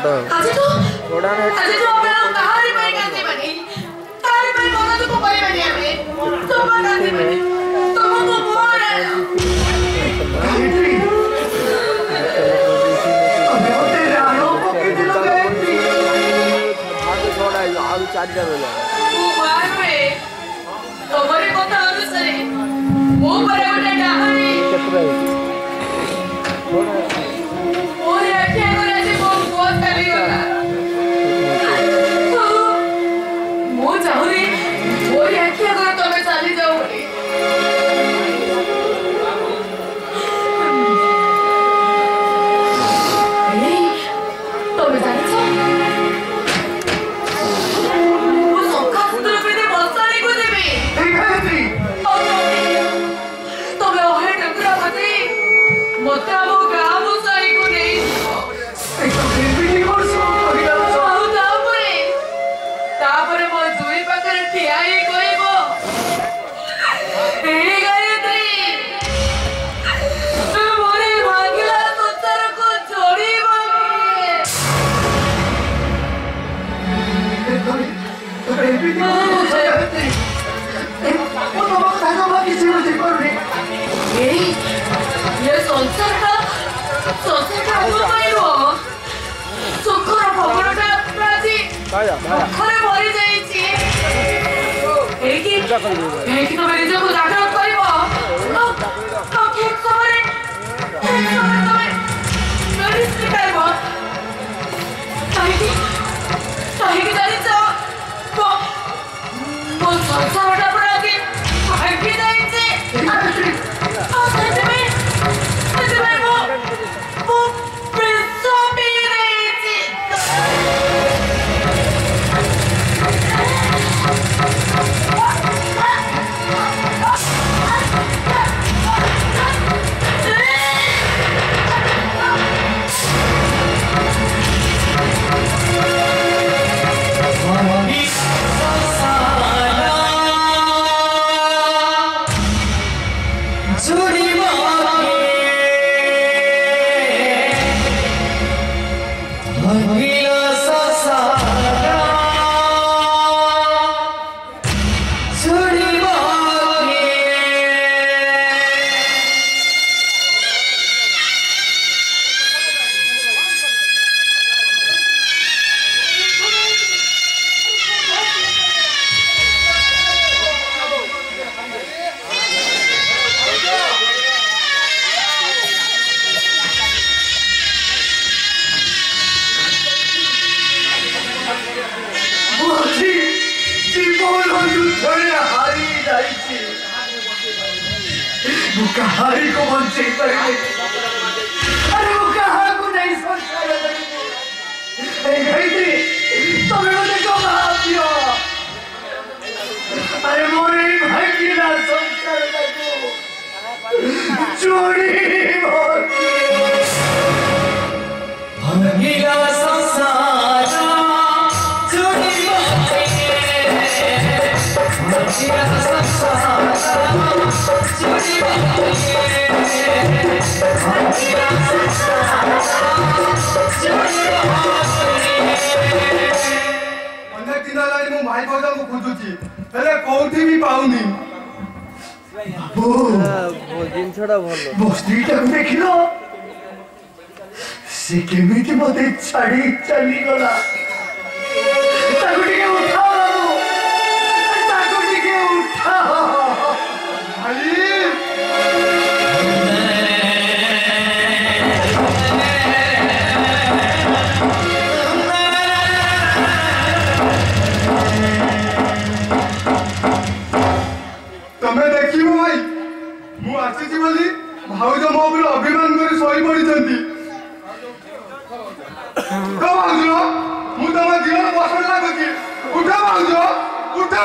छोटा छोटा ना अजय तो अपना तारे पर गांधी बने तारे पर बोला तो कुमारी बने हमें तुम पर गांधी बने तुम को बोल रहे हो आलू चाट जावे ला वो बाहर में तुम्हारे को तो आलू सरे वो बड़े बड़े डाहरी कितना है Botamos 가야가야칼을버리자이지애기애기도버리고나가라리고너개꺼버리개꺼버리너를쓰니까이거나애기나애기다니자뭐뭐저자 수리 कहारी को वंचित कर अरे वो कहा को नहीं सोच गई थी तुम्हें मुझे क्यों माफ दियो अरे मोरे भाई की ना सोच कर चोरी भंगीला संसारा चोरी भंगीला ତାହେଲେ କୋଉଠି ବି ପାଉନି ଜିନିଷଟା ଭଲ ବସ୍ତିଟାକୁ ଦେଖିଲ ସେ କେମିତି ମୋତେ ଛାଡି ଚାଲିଗଲା ତାକୁ ଟିକେ Uta banjo, uta banjo, waspada lagi. Uta banjo, uta.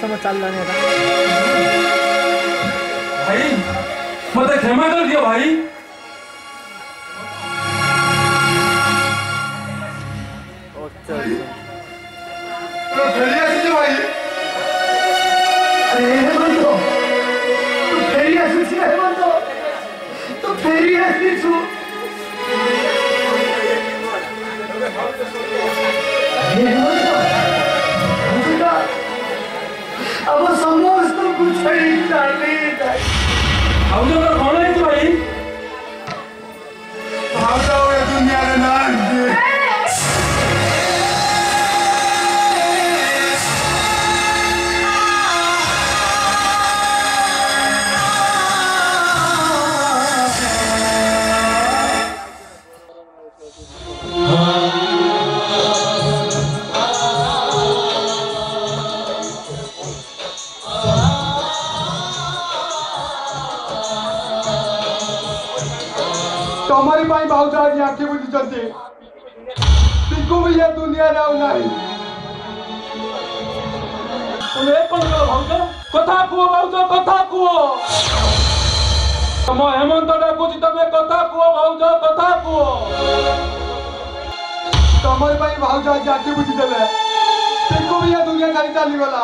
सत्संग चाल जाने का भाई मुझे क्षमा कर दिया भाई Yeah. अब समस्त कुछ नहीं भावदारी आंखें मुझे चलते तिनको भी यह दुनिया ना उलाई तुम्हें पढ़ो भाउज कथा कुओ भाउज कथा कुओ ତମ ହେମନ୍ତ ଡାକୁଛି ତମେ କଥା କୁହ ଭାଉଜ କଥା କୁହ ତମରି ପାଇଁ ଭାଉଜ ଆଜି ଆଖି ବୁଝିଦେଲେ ତାଙ୍କୁ ବି ଏ ଦୁନିଆ ଛାଡ଼ି ଚାଲିଗଲା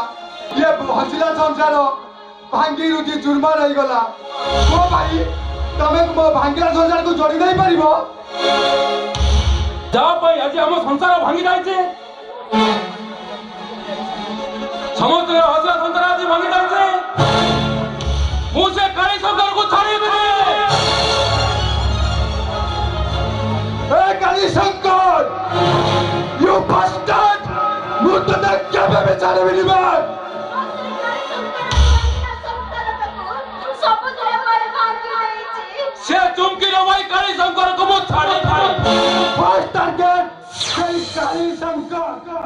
ଇଏ ହସିଲା ସଂସାର ଭାଙ୍ଗି ରୁଜି ଚୁର୍ମା ରହିଗଲା କୁହ ଭାଇ ତମେ ମୋ ଭାଙ୍ଗିଲା ସଂସାରକୁ ଯୋଡ଼ି ଦେଇପାରିବ ଯାହା ପାଇଁ ଆଜି ଆମ ସଂସାର ଭାଙ୍ଗି ଯାଇଛି ସମସ୍ତଙ୍କର ହସିଲା ସଂସାର ଆଜି ଭାଙ୍ଗି ଯାଇଛି ମୁଁ ସେ କାଳି ସଂସାରକୁ ଛାଡ଼ିଦେବି କାଳି ଶଙ୍କର ୟୁ ଫାଷ୍ଟ ମୁଁ ତତେ କେବେ ବି ଛାଡ଼ିବିନି ବା शंकर को वो थाने थाने फर्स्ट टारगेट श्री शंकर